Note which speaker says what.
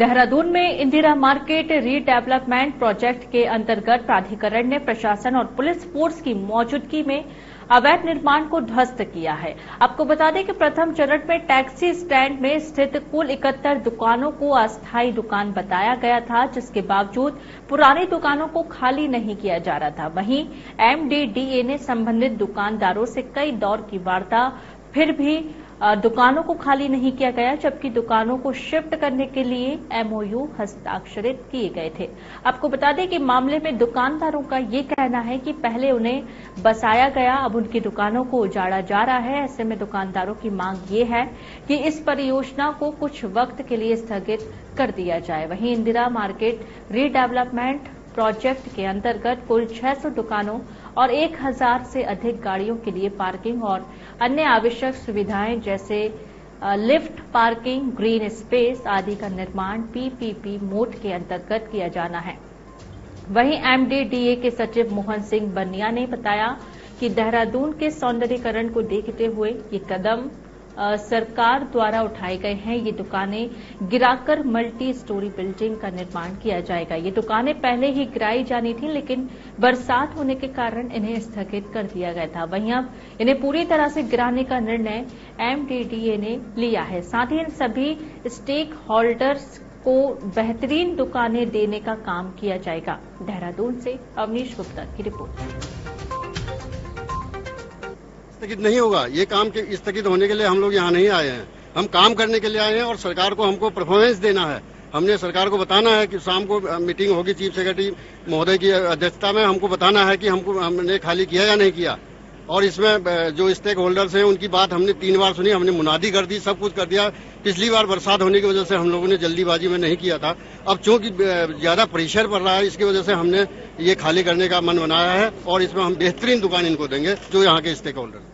Speaker 1: देहरादून में Indira market redevelopment project के अंतर्गत प्राधिकरण ने प्रशासन और पुलिस फोर्स की मौजूदगी में अवैध निर्माण को ध्वस्त किया है। आपको बता दें कि प्रथम चरण में टैक्सी स्टैंड में स्थित कुल इकहत्तर दुकानों को अस्थायी दुकान बताया गया था, जिसके बावजूद पुरानी दुकानों को खाली नहीं किया जा रहा था। वहीं एमडीडीए ने संबंधित दुकानदारों से कई दौर की वार्ता, फिर भी दुकानों को खाली नहीं किया गया, जबकि दुकानों को शिफ्ट करने के लिए एमओयू हस्ताक्षरित किए गए थे। आपको बता दें कि मामले में दुकानदारों का ये कहना है कि पहले उन्हें बसाया गया, अब उनकी दुकानों को उजाड़ा जा रहा है। ऐसे में दुकानदारों की मांग ये है कि इस परियोजना को कुछ वक्त के लिए स्थगित कर दिया जाए। वहीं इंदिरा मार्केट रीडेवलपमेंट प्रोजेक्ट के अंतर्गत कुल 600 दुकानों और 1000 से अधिक गाड़ियों के लिए पार्किंग और अन्य आवश्यक सुविधाएँ जैसे लिफ्ट पार्किंग, ग्रीन स्पेस आदि का निर्माण पीपीपी मोड के अंतर्गत किया जाना है। वहीं एमडीडीए के सचिव मोहन सिंह बनिया ने बताया कि देहरादून के सौंदर्यीकरण को देखते हुए ये कदम सरकार द्वारा उठाए गए हैं। ये दुकानें गिराकर मल्टी स्टोरी बिल्डिंग का निर्माण किया जाएगा। ये दुकानें पहले ही गिराई जानी थी, लेकिन बरसात होने के कारण इन्हें स्थगित कर दिया गया था। वहीं अब इन्हें पूरी तरह से गिराने का निर्णय एमडीडीए ने लिया है। साथ ही इन सभी स्टेक होल्डर्स को बेहतरीन दुकानें देने का काम किया जाएगा। देहरादून से अवनीश गुप्ता की रिपोर्ट।
Speaker 2: स्थगित नहीं होगा। ये काम के स्थगित होने के लिए हम लोग यहाँ नहीं आए हैं। हम काम करने के लिए आए हैं और सरकार को हमको परफॉर्मेंस देना है। हमने सरकार को बताना है कि शाम को मीटिंग होगी चीफ सेक्रेटरी महोदय की अध्यक्षता में। हमको बताना है कि हमको, हमने खाली किया या नहीं किया। और इसमें जो स्टेक होल्डर्स हैं, उनकी बात हमने तीन बार सुनी, हमने मुनादी कर दी, सब कुछ कर दिया। पिछली बार बरसात होने की वजह से हम लोगों ने जल्दीबाजी में नहीं किया था। अब चूँकि ज़्यादा प्रेशर पड़ रहा है, इसकी वजह से हमने ये खाली करने का मन बनाया है और इसमें हम बेहतरीन दुकान इनको देंगे, जो यहाँ के स्टेक होल्डर